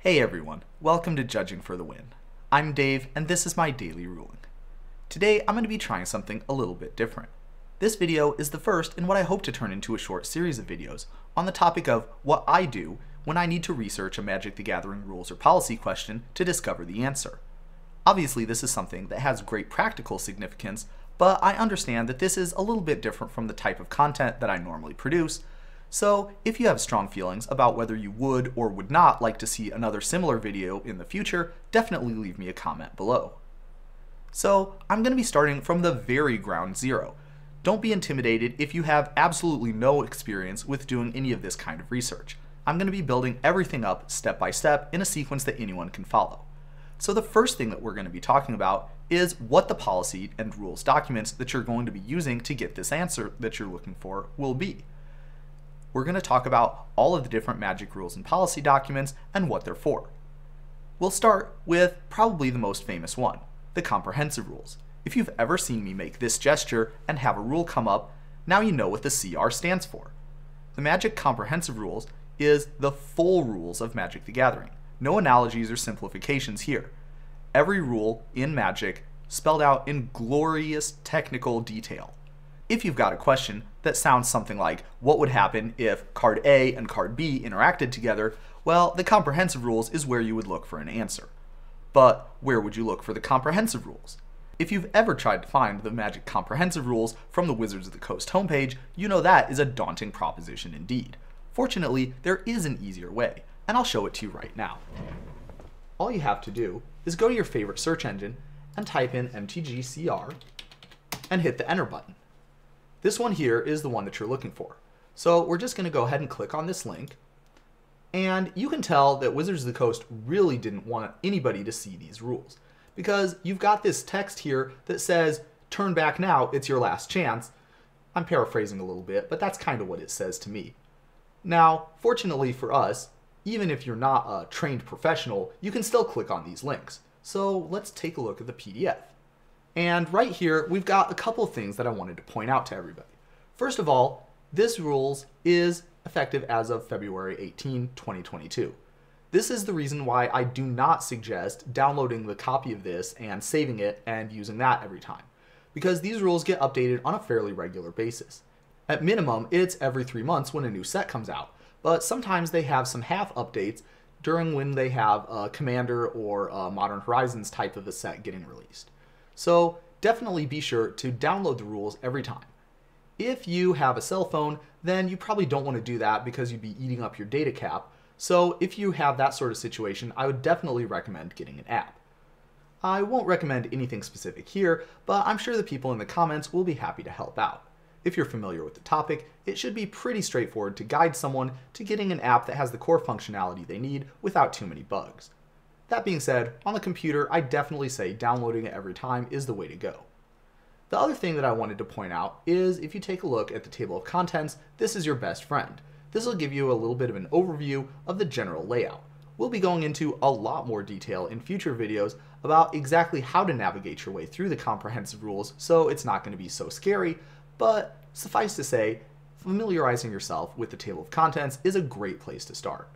Hey everyone, welcome to Judging for the Win. I'm Dave, and this is my daily ruling. Today, I'm going to be trying something a little bit different. This video is the first in what I hope to turn into a short series of videos on the topic of what I do when I need to research a Magic the Gathering rules or policy question to discover the answer. Obviously, this is something that has great practical significance, but I understand that this is a little bit different from the type of content that I normally produce, so if you have strong feelings about whether you would or would not like to see another similar video in the future, definitely leave me a comment below. So I'm going to be starting from the very ground zero. Don't be intimidated if you have absolutely no experience with doing any of this kind of research. I'm going to be building everything up step by step in a sequence that anyone can follow. So the first thing that we're going to be talking about is what the policy and rules documents that you're going to be using to get this answer that you're looking for will be we're going to talk about all of the different magic rules and policy documents and what they're for. We'll start with probably the most famous one, the comprehensive rules. If you've ever seen me make this gesture and have a rule come up, now you know what the CR stands for. The Magic Comprehensive Rules is the full rules of Magic the Gathering. No analogies or simplifications here. Every rule in Magic spelled out in glorious technical detail if you've got a question that sounds something like, what would happen if card A and card B interacted together, well, the comprehensive rules is where you would look for an answer. But where would you look for the comprehensive rules? If you've ever tried to find the magic comprehensive rules from the Wizards of the Coast homepage, you know that is a daunting proposition indeed. Fortunately, there is an easier way, and I'll show it to you right now. All you have to do is go to your favorite search engine and type in MTGCR and hit the enter button. This one here is the one that you're looking for. So we're just going to go ahead and click on this link. And you can tell that Wizards of the Coast really didn't want anybody to see these rules. Because you've got this text here that says, turn back now, it's your last chance. I'm paraphrasing a little bit, but that's kind of what it says to me. Now, fortunately for us, even if you're not a trained professional, you can still click on these links. So let's take a look at the PDF. And right here, we've got a couple things that I wanted to point out to everybody. First of all, this rules is effective as of February 18, 2022. This is the reason why I do not suggest downloading the copy of this and saving it and using that every time, because these rules get updated on a fairly regular basis. At minimum, it's every three months when a new set comes out, but sometimes they have some half updates during when they have a Commander or a Modern Horizons type of a set getting released. So definitely be sure to download the rules every time. If you have a cell phone, then you probably don't want to do that because you'd be eating up your data cap. So if you have that sort of situation, I would definitely recommend getting an app. I won't recommend anything specific here, but I'm sure the people in the comments will be happy to help out. If you're familiar with the topic, it should be pretty straightforward to guide someone to getting an app that has the core functionality they need without too many bugs. That being said, on the computer, I definitely say downloading it every time is the way to go. The other thing that I wanted to point out is if you take a look at the table of contents, this is your best friend. This will give you a little bit of an overview of the general layout. We'll be going into a lot more detail in future videos about exactly how to navigate your way through the comprehensive rules so it's not going to be so scary, but suffice to say, familiarizing yourself with the table of contents is a great place to start.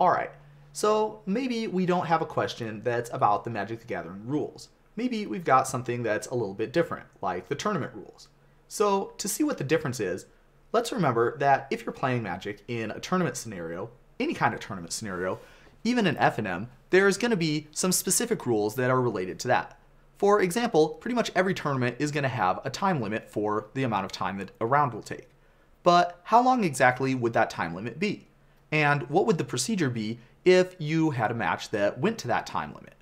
Alright, so maybe we don't have a question that's about the Magic the Gathering rules. Maybe we've got something that's a little bit different, like the tournament rules. So to see what the difference is, let's remember that if you're playing Magic in a tournament scenario, any kind of tournament scenario, even an FNM, there's going to be some specific rules that are related to that. For example, pretty much every tournament is going to have a time limit for the amount of time that a round will take. But how long exactly would that time limit be? And what would the procedure be if you had a match that went to that time limit.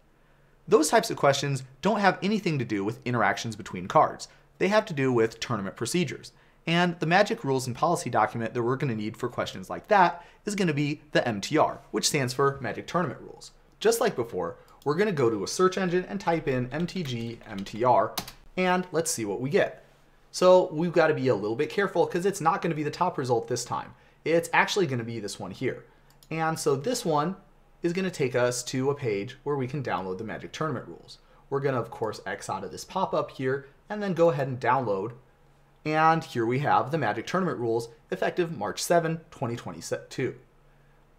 Those types of questions don't have anything to do with interactions between cards. They have to do with tournament procedures. And the Magic Rules and Policy document that we're going to need for questions like that is going to be the MTR, which stands for Magic Tournament Rules. Just like before, we're going to go to a search engine and type in MTG MTR, and let's see what we get. So we've got to be a little bit careful because it's not going to be the top result this time. It's actually going to be this one here. And so this one is going to take us to a page where we can download the Magic Tournament rules. We're going to, of course, X out of this pop-up here and then go ahead and download. And here we have the Magic Tournament rules effective March 7, 2022.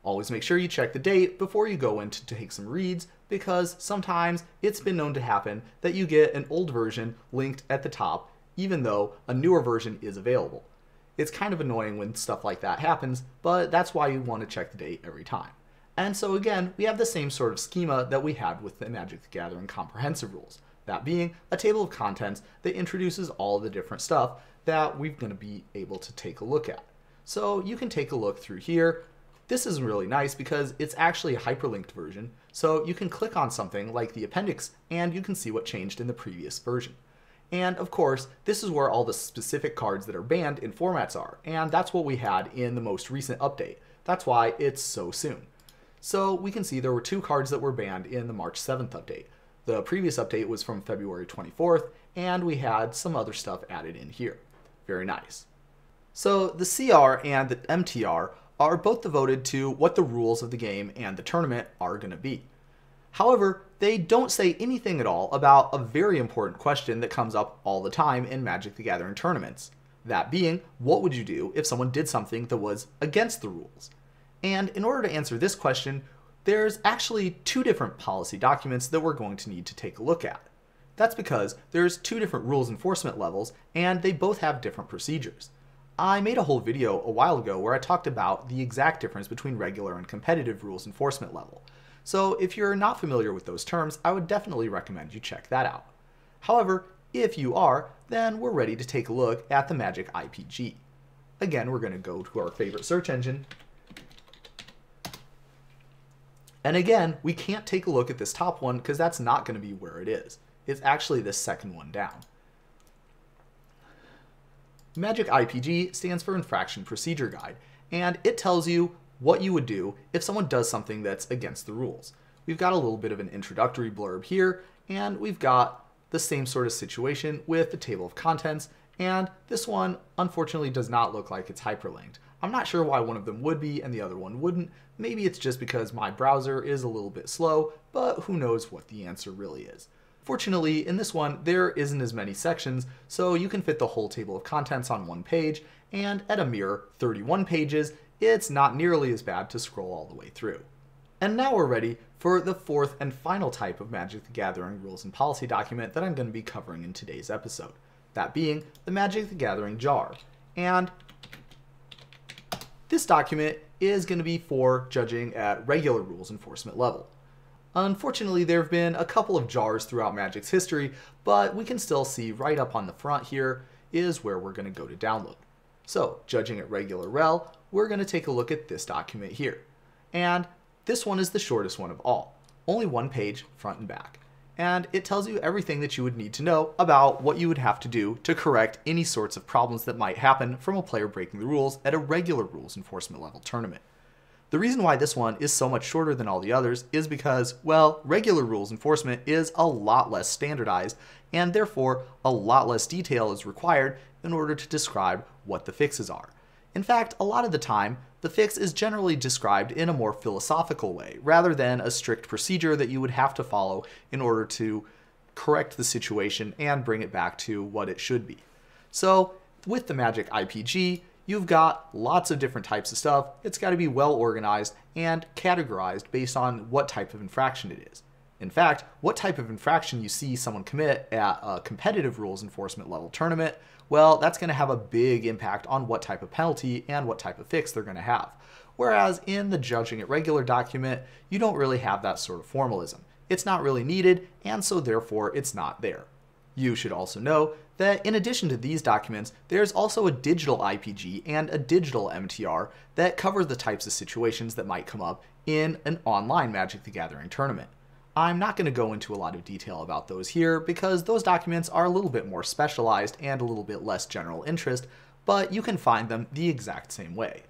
Always make sure you check the date before you go in to take some reads because sometimes it's been known to happen that you get an old version linked at the top even though a newer version is available. It's kind of annoying when stuff like that happens, but that's why you want to check the date every time. And so again, we have the same sort of schema that we had with the Magic the Gathering comprehensive rules. That being a table of contents that introduces all the different stuff that we're going to be able to take a look at. So you can take a look through here. This is really nice because it's actually a hyperlinked version. So you can click on something like the appendix and you can see what changed in the previous version. And of course, this is where all the specific cards that are banned in formats are, and that's what we had in the most recent update. That's why it's so soon. So we can see there were two cards that were banned in the March 7th update. The previous update was from February 24th, and we had some other stuff added in here. Very nice. So the CR and the MTR are both devoted to what the rules of the game and the tournament are going to be. However, they don't say anything at all about a very important question that comes up all the time in Magic the Gathering tournaments. That being, what would you do if someone did something that was against the rules? And in order to answer this question, there's actually two different policy documents that we're going to need to take a look at. That's because there's two different rules enforcement levels and they both have different procedures. I made a whole video a while ago where I talked about the exact difference between regular and competitive rules enforcement level. So if you're not familiar with those terms, I would definitely recommend you check that out. However, if you are, then we're ready to take a look at the Magic IPG. Again, we're going to go to our favorite search engine. And again, we can't take a look at this top one because that's not going to be where it is. It's actually the second one down. Magic IPG stands for Infraction Procedure Guide, and it tells you what you would do if someone does something that's against the rules. We've got a little bit of an introductory blurb here, and we've got the same sort of situation with the table of contents, and this one unfortunately does not look like it's hyperlinked. I'm not sure why one of them would be and the other one wouldn't. Maybe it's just because my browser is a little bit slow, but who knows what the answer really is. Fortunately, in this one, there isn't as many sections, so you can fit the whole table of contents on one page, and at a mere 31 pages, it's not nearly as bad to scroll all the way through. And now we're ready for the fourth and final type of Magic the Gathering rules and policy document that I'm going to be covering in today's episode. That being the Magic the Gathering JAR. And this document is going to be for judging at regular rules enforcement level. Unfortunately, there have been a couple of JARs throughout Magic's history, but we can still see right up on the front here is where we're going to go to download. So, judging at regular rel, we're going to take a look at this document here. And this one is the shortest one of all, only one page front and back. And it tells you everything that you would need to know about what you would have to do to correct any sorts of problems that might happen from a player breaking the rules at a regular rules enforcement level tournament. The reason why this one is so much shorter than all the others is because, well, regular rules enforcement is a lot less standardized, and therefore a lot less detail is required in order to describe what the fixes are. In fact, a lot of the time, the fix is generally described in a more philosophical way, rather than a strict procedure that you would have to follow in order to correct the situation and bring it back to what it should be. So, with the Magic IPG, you've got lots of different types of stuff. It's got to be well organized and categorized based on what type of infraction it is. In fact, what type of infraction you see someone commit at a competitive rules enforcement level tournament, well, that's going to have a big impact on what type of penalty and what type of fix they're going to have. Whereas in the judging at regular document, you don't really have that sort of formalism. It's not really needed, and so therefore it's not there. You should also know that in addition to these documents, there's also a digital IPG and a digital MTR that cover the types of situations that might come up in an online Magic the Gathering tournament. I'm not going to go into a lot of detail about those here because those documents are a little bit more specialized and a little bit less general interest, but you can find them the exact same way.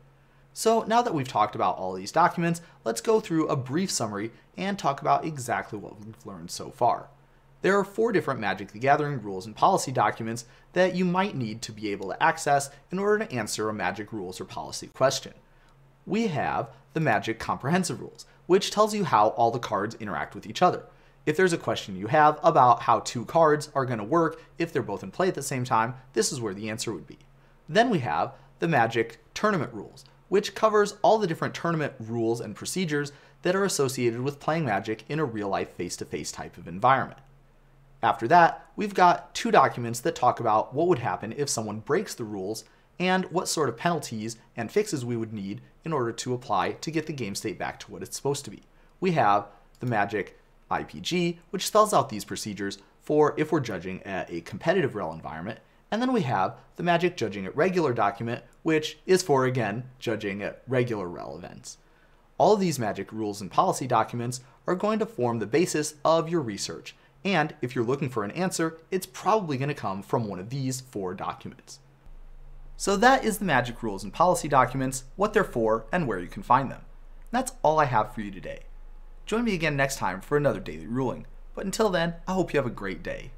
So now that we've talked about all these documents, let's go through a brief summary and talk about exactly what we've learned so far. There are four different Magic the Gathering rules and policy documents that you might need to be able to access in order to answer a Magic rules or policy question. We have the Magic Comprehensive Rules, which tells you how all the cards interact with each other. If there's a question you have about how two cards are going to work if they're both in play at the same time, this is where the answer would be. Then we have the Magic Tournament Rules, which covers all the different tournament rules and procedures that are associated with playing Magic in a real life face to face type of environment. After that, we've got two documents that talk about what would happen if someone breaks the rules and what sort of penalties and fixes we would need in order to apply to get the game state back to what it's supposed to be. We have the Magic IPG, which spells out these procedures for if we're judging at a competitive rel environment, and then we have the Magic Judging at Regular document, which is for, again, judging at regular rel events. All of these Magic rules and policy documents are going to form the basis of your research, and if you're looking for an answer, it's probably going to come from one of these four documents. So that is the Magic rules and policy documents, what they're for, and where you can find them. That's all I have for you today. Join me again next time for another daily ruling, but until then, I hope you have a great day.